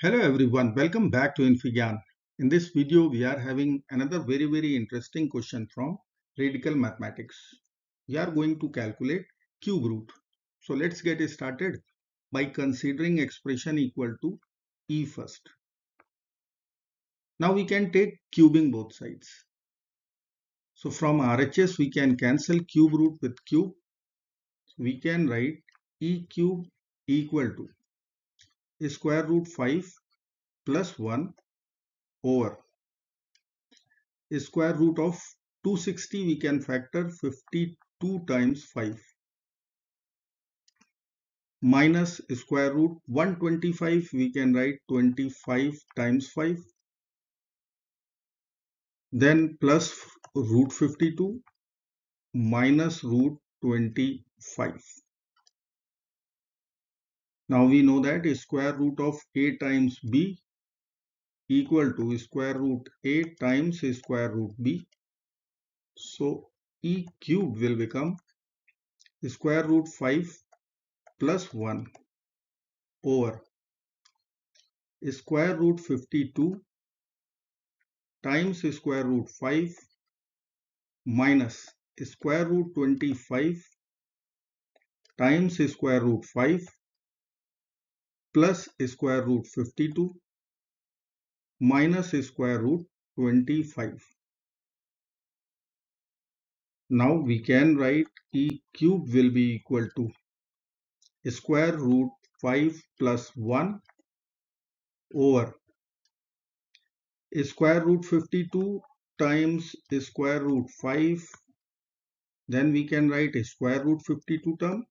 Hello everyone, welcome back to infyGyan. In this video, we are having another very very interesting question from radical mathematics. We are going to calculate cube root. So let's get started by considering expression equal to e first. Now we can take cubing both sides. So from RHS we can cancel cube root with cube. We can write e cube equal to square root 5 plus 1 over. Square root of 260 we can factor 52 times 5 minus square root 125 we can write 25 times 5 then plus root 52 minus root 25 now we know that square root of a times b equal to square root a times square root b. So e cube will become square root 5 plus 1 over square root 52 times square root 5 minus square root 25 times square root 5 plus square root 52 minus square root 25. Now we can write e cube will be equal to square root 5 plus 1 over square root 52 times square root 5 then we can write square root 52 term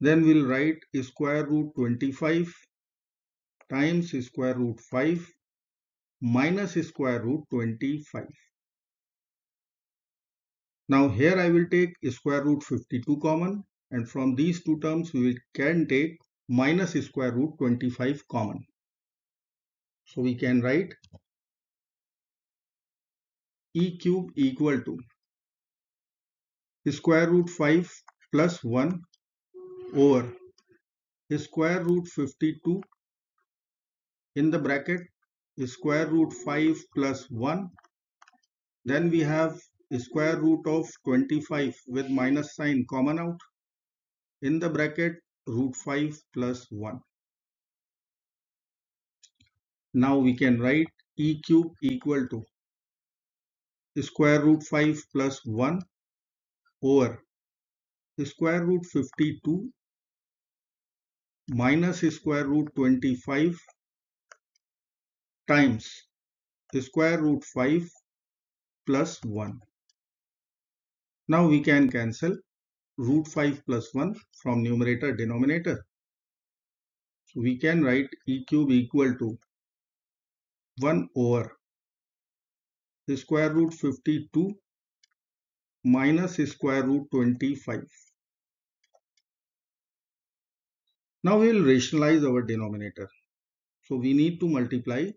then we'll write square root 25 times square root 5 minus square root 25. Now here I will take square root 52 common and from these two terms we can take minus square root 25 common. So we can write e cube equal to square root 5 plus 1 over. Square root 52 in the bracket square root 5 plus 1 then we have square root of 25 with minus sign common out in the bracket root 5 plus 1 now we can write e cube equal to square root 5 plus 1 over. Square root 52 minus square root 25 times square root 5 plus 1. Now we can cancel root 5 plus 1 from numerator denominator. So we can write e cube equal to 1 over square root 52 minus square root 25. Now we will rationalize our denominator. So we need to multiply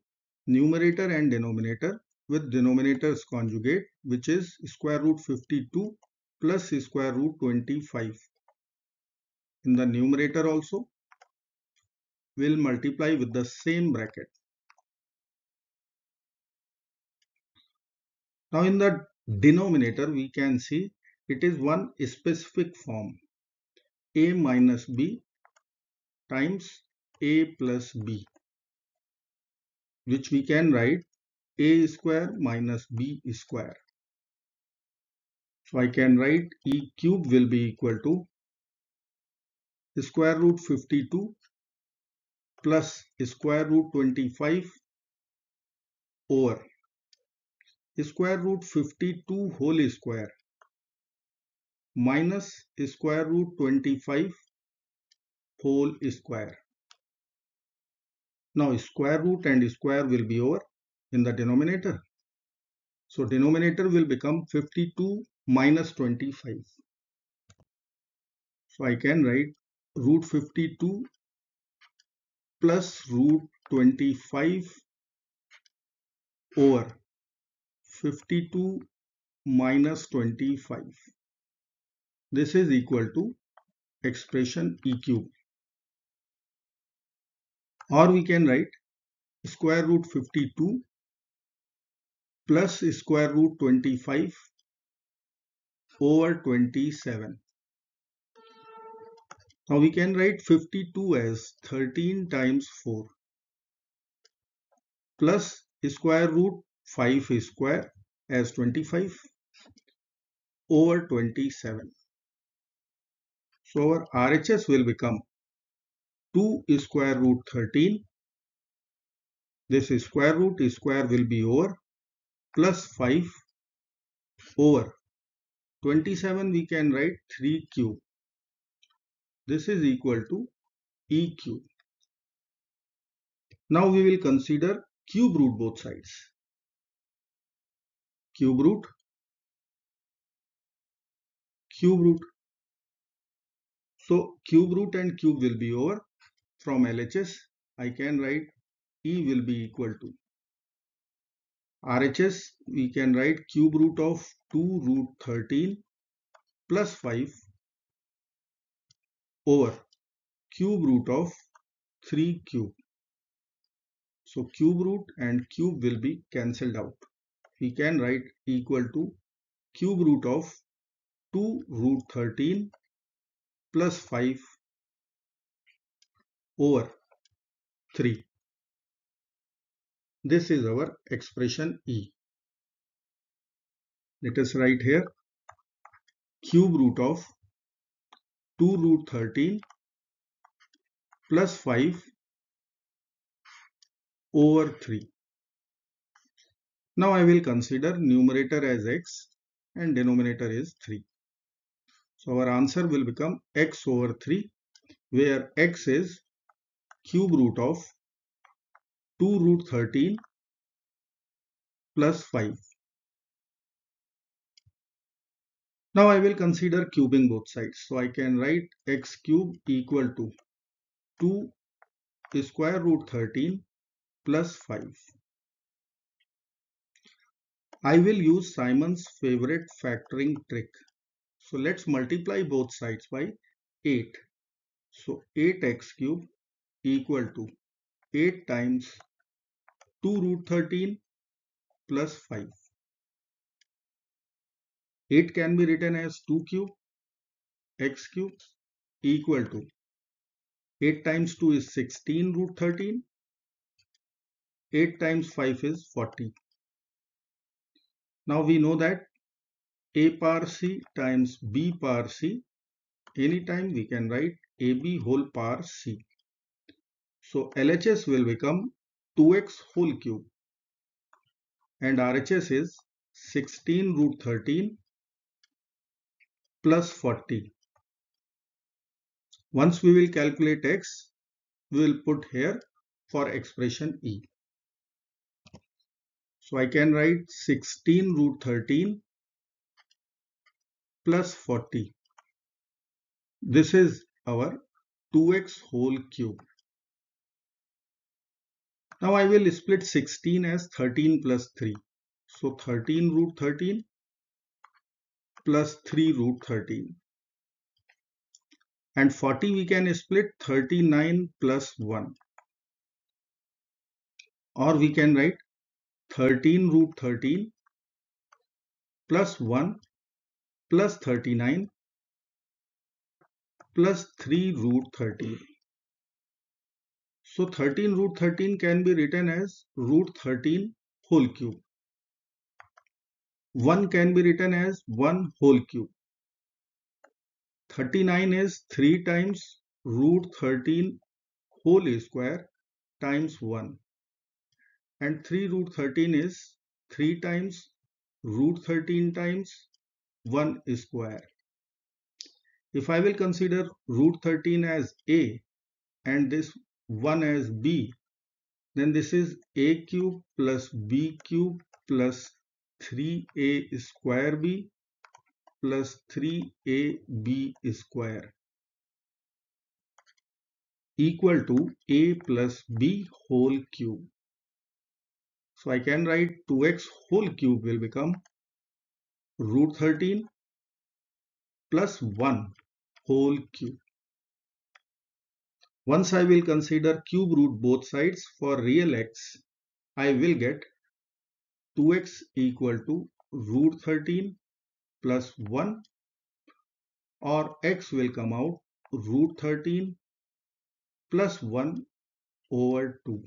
numerator and denominator with denominator's conjugate which is square root 52 plus square root 25. In the numerator also we will multiply with the same bracket. Now in the denominator we can see it is one specific form a minus b times a plus b which we can write a square minus b square. So I can write e cube will be equal to square root 52 plus square root 25 over square root 52 whole square minus square root 25 whole square. Now square root and square will be over in the denominator. So denominator will become 52 minus 25. So I can write root 52 plus root 25 over 52 minus 25. This is equal to expression e cube. Or we can write square root 52 plus square root 25 over 27. Now we can write 52 as 13 times 4 plus square root 5 square as 25 over 27. So our RHS will become 2 square root 13. This square root square will be over plus 5 over 27 we can write 3 cube. This is equal to E cube. Now we will consider cube root both sides. Cube root, cube root. So cube root and cube will be over. From LHS, I can write E will be equal to RHS, we can write cube root of 2 root 13 plus 5 over cube root of 3 cube. So cube root and cube will be cancelled out. We can write equal to cube root of 2 root 13 plus 5 over 3. This is our expression E. Let us write here cube root of 2 root 13 plus 5 over 3. Now I will consider numerator as x and denominator is 3. So our answer will become x over 3 where x is cube root of 2 root 13 plus 5. Now I will consider cubing both sides. So I can write x cube equal to 2 square root 13 plus 5. I will use Simon's favorite factoring trick. So let's multiply both sides by 8. So 8x cube equal to 8 times 2 root 13 plus 5. 8 can be written as 2 cube x cube equal to 8 times 2 is 16 root 13 8 times 5 is 40 now we know that a power c times b power c. Anytime we can write ab whole power c so LHS will become 2x whole cube and RHS is 16 root 13 plus 40. Once we will calculate x, we will put here for expression E. So I can write 16 root 13 plus 40. This is our 2x whole cube. Now I will split 16 as 13 plus 3. So 13 root 13 plus 3 root 13. And 40 we can split 39 plus 1. Or we can write 13 root 13 plus 1 plus 39 plus 3 root 13. So 13 root 13 can be written as root 13 whole cube. 1 can be written as 1 whole cube. 39 is 3 times root 13 whole square times 1 and 3 root 13 is 3 times root 13 times 1 square. If I will consider root 13 as a and this 1 as b then this is a cube plus b cube plus 3a square b plus 3ab square equal to a plus b whole cube. So I can write 2x whole cube will become root 13 plus 1 whole cube. Once I will consider cube root both sides for real x, I will get 2x equal to root 13 plus 1 or x will come out root 13 plus 1 over 2.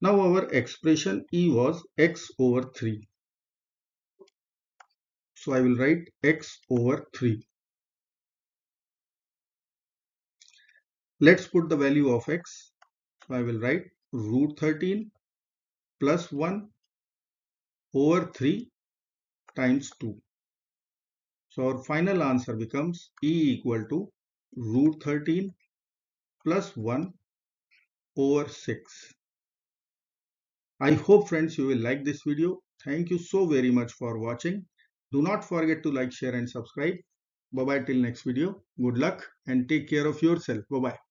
Now our expression E was x over 3. So I will write x over 3. Let's put the value of x. So I will write root 13 plus 1 over 3 times 2. So our final answer becomes E equal to root 13 plus 1 over 6. I hope friends you will like this video. Thank you so very much for watching. Do not forget to like, share and subscribe. Bye bye till next video. Good luck and take care of yourself. Bye bye.